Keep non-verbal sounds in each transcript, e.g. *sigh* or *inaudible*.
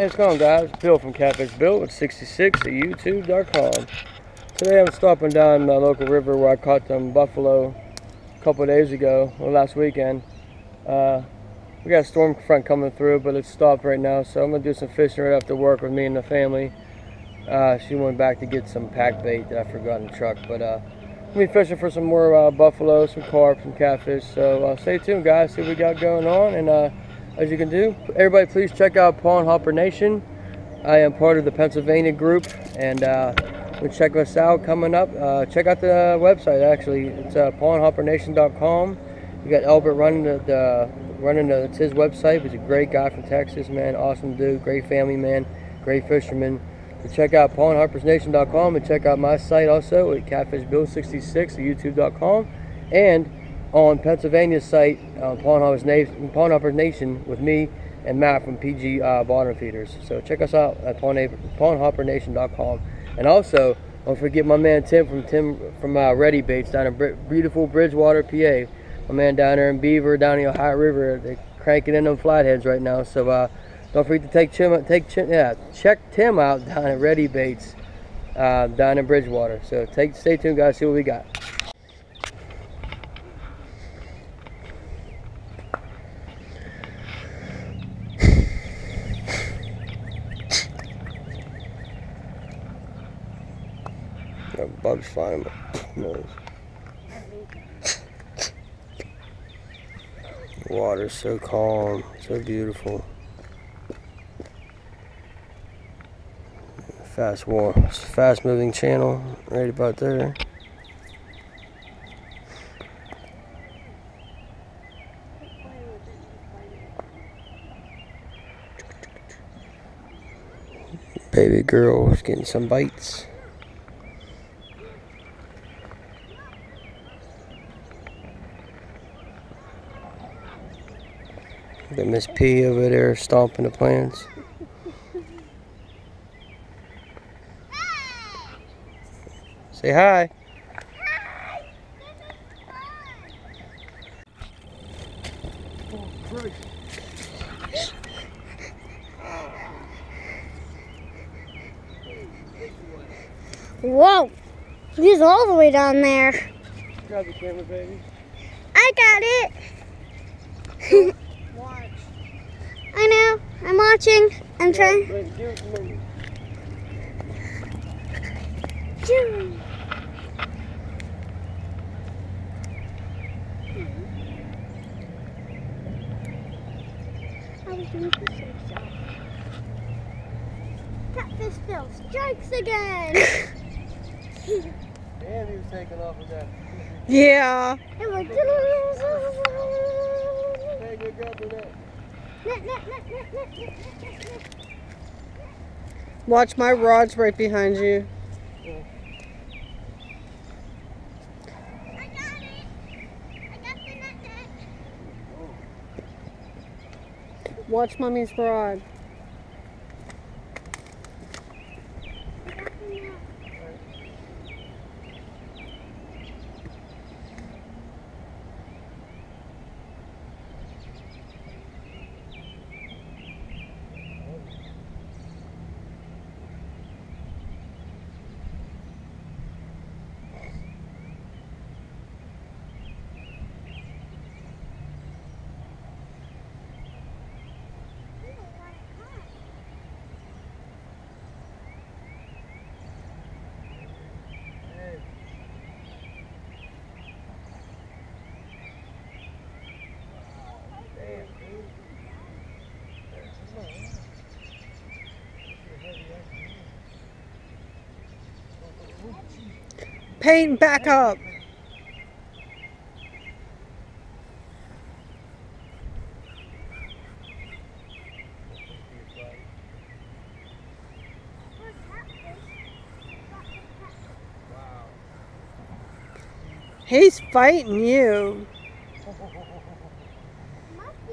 Hey, what's going on, guys? Bill from Catfish Bill with 66 at YouTube.com. Today I'm stopping down the local river where I caught them buffalo a couple days ago, or last weekend. Uh, we got a storm front coming through, but it's stopped right now, so I'm gonna do some fishing right after work with me and the family. Uh, she went back to get some pack bait that I forgot in the truck, but uh, we'll be fishing for some more uh, buffalo, some carp, some catfish. So uh, stay tuned, guys. See what we got going on, and uh, as you can do, everybody, please check out Pawn Hopper Nation. I am part of the Pennsylvania group, and uh, we check us out coming up. Uh, check out the website. Actually, it's uh, pawnhoppernation.com. You got Albert running the, the running the, it's his website. He's a great guy from Texas, man. Awesome dude, great family man, great fisherman. So check out pawnhoppersnation.com and check out my site also at catfishbill66 at youtube.com and on Pennsylvania's site, uh, Pawn, Hoppers Nation, Nation with me and Matt from PG uh, Bottom Feeders. So check us out at pawn, pawnhoppernation.com. And also, don't forget my man Tim from Tim from uh, Ready Baits down in beautiful Bridgewater, PA. My man down there in Beaver, down in the Ohio River, they're cranking in them flatheads right now. So uh, don't forget to take Tim, take yeah, check Tim out down at Ready Baits uh, down in Bridgewater. So take, stay tuned, guys. See what we got. Flying my water's so calm, so beautiful. Fast fast moving channel, right about there. Baby girl is getting some bites. Got Miss P over there stomping the plants. Say hi. Whoa! He's all the way down there. Grab the camera, baby. I got it. marching. I'm trying. Catfish strikes again! *laughs* and he was taking off. Yeah. Watch my rod's right behind you. Watch mommy's rod. Peyton, back up. He's fighting you. Must be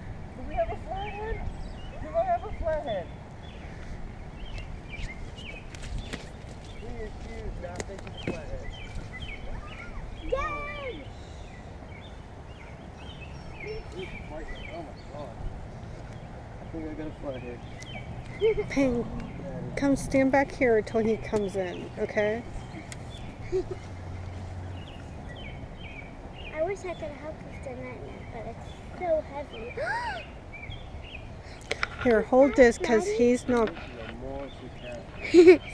I think I got a flathead. Peyton, come stand back here until he comes in, okay? I wish I could help with the nightmare, but it's so heavy. *gasps* Here, hold this because he's not. He's a monster cat.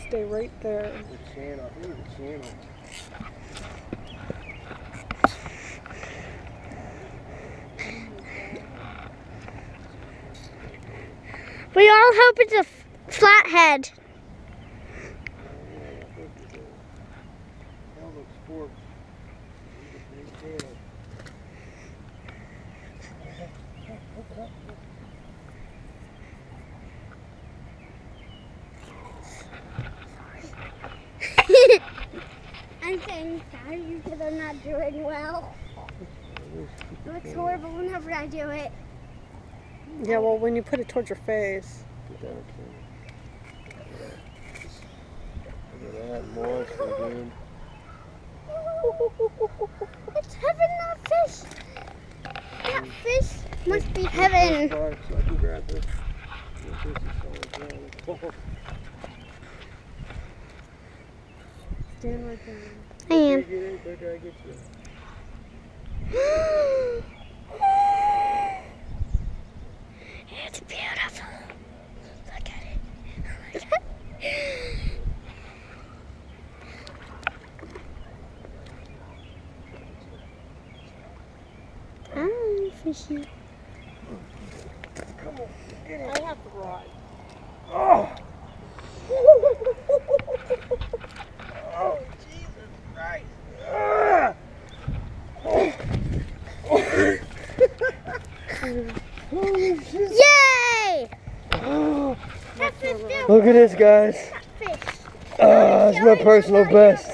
Stay right there. The channel. Look at the channel. we all hope it's a flathead. *laughs* I'm saying sorry because I'm not doing well. It looks horrible whenever I do it. Yeah, well, when you put it towards your face. Get down there, Look at that monster, dude. It's heaven, not fish. That fish must be heaven. I can grab this. Ah, fishy. I have to ride. Oh, *laughs* Jesus Christ! Ah! Holy shit! Yay! Oh, Catfish bill. Look at this, guys. Ah, it's my personal best.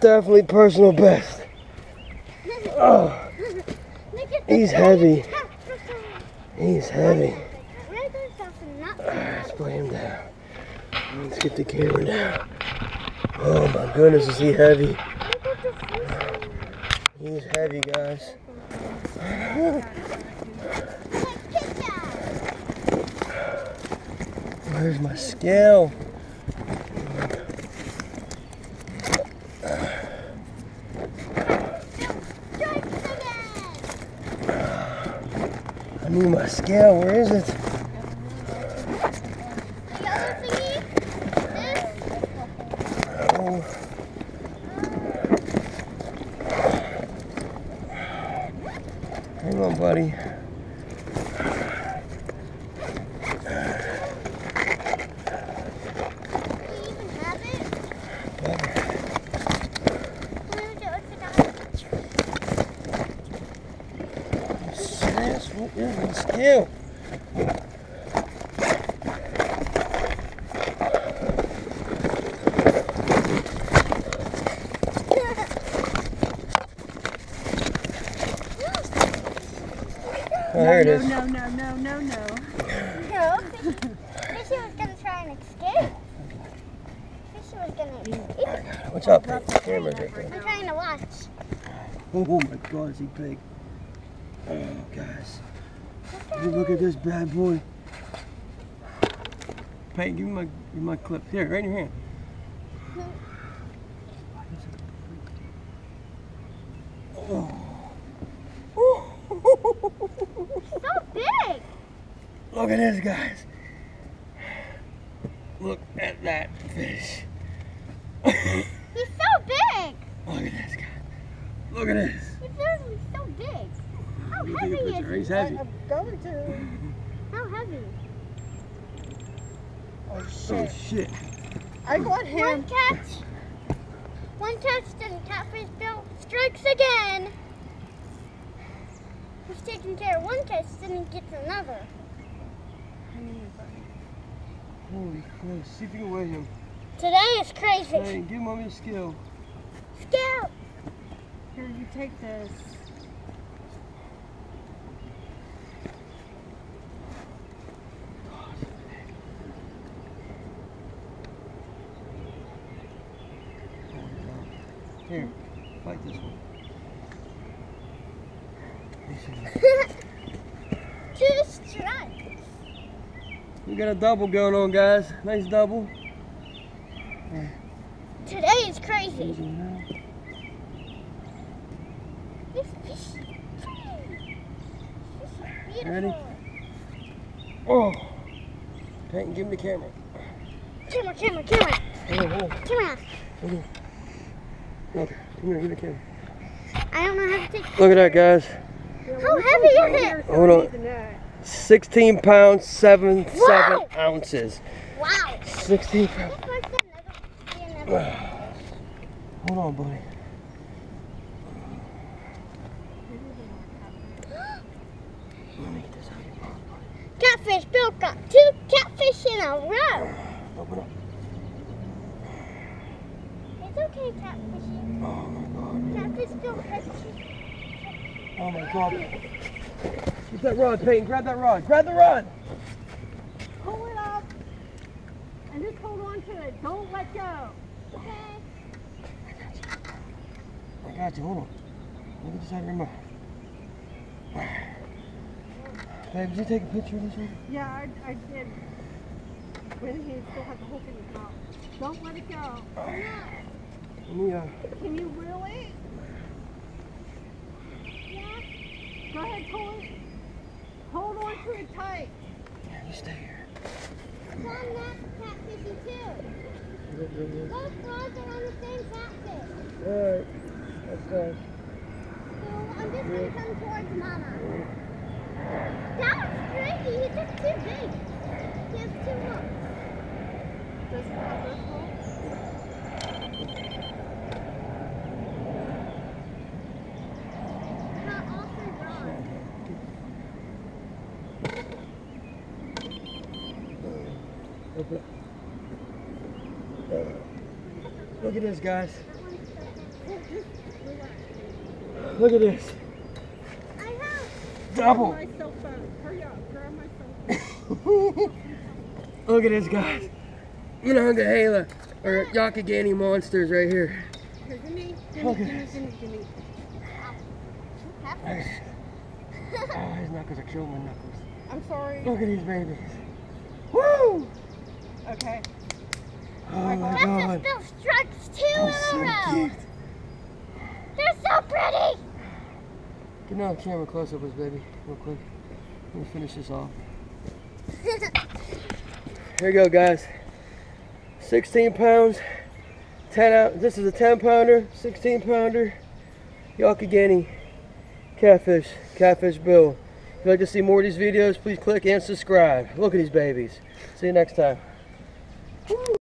Definitely personal best. Oh, He's heavy. he's heavy. Nuts? Let's put him down. Let's get the camera down. Oh my goodness, is he heavy? He's heavy, guys. *laughs* Like, get that. Where's my scale? I need my scale. Where is it? The yellow thingy. This. Oh. Hang on, buddy. Do you even have it? Where is it? What's it on? Serious? What is my scale? Oh, there it is. No, no, no, no, no. *laughs* No. Fishy was gonna try and escape. Fishy was gonna escape. What's up? The camera's right there. I'm trying to watch. Oh my god, is he big? Oh, guys. Look at this bad boy? Peyton, give me my, give me my clip. Here, right in your hand. So big. Look at this, guys. Look at that fish. He's so big. Look at this guy. Look at this. He's literally so big. How Let me heavy take a is picture. he? He's heavy. I'm going to. *laughs* How heavy? Oh, Oh shit. shit. I got him. One him. catch. One catch, then catfish bill strikes again. He's taking care of one catch, then he gets another. Holy Christ. See if you can weigh him. Today is crazy. Hey, give mommy a scale. Scout. Here, you take this. Fight this one. Two strikes. We got a double going on, guys. Nice double. Today is crazy. Easy now. This is beautiful. Ready? Oh. Peyton, give me the camera. Camera, camera, camera, Hold on, hold on. camera. Okay, come here, give me the camera. I don't know how to take. Look at that, guys. How heavy is it? Hold on. 16 pounds, 7, Wow. 7 ounces. Wow. 16 pounds. That's worse than another- than another. Hold on, buddy. Let me get this *gasps* out of your mouth, buddy. Catfish Bill got two catfish in a row. Open up. Catfishing. Oh my god. Catfish Bill hurts you. Oh my god. Get that rod, Peyton. Grab that rod. Grab the rod. Pull it up and just hold on to it. Don't let go. Okay. I got you. Hold on. Let me this out your mouth. Babe, did you take a picture of this one? Yeah, I, I did. When he still has the hook in his mouth. Don't let it go. Oh, Let me, uh, Can you reel it? Yeah. Go ahead, pull it. Hold on to it tight. yeah, you stay here. Tom, that's catfishing too. Both rods are on the same catfish. Alright. That's fine. So I'm just gonna come towards Mama. That was tricky. He took too big. He has two hooks. Does it have those hooks? Not all three rods. Open up. Uh, look at this, guys. Look at this. I have. Double. My cell phone. Hurry up. Grab my cell phone. Look at this, guys. You know, Monongahela, or Youghiogheny monsters right here. Here, give me. Give me, Okay. give me, give me, give me. Catfish. Oh, his knuckles are killing my knuckles. I'm sorry. Look at these babies. Woo! Okay. Oh my Catfish god. Bill strikes two Oh, in a row. cute. They're so pretty. Get another camera close up, baby, real quick. Let me finish this off. *laughs* Here you go, guys. 16 pounds, 10 out. This is a 10 pounder, 16 pounder, Youghiogheny catfish, catfish bill. If you'd like to see more of these videos, please click and subscribe. Look at these babies. See you next time. Woo.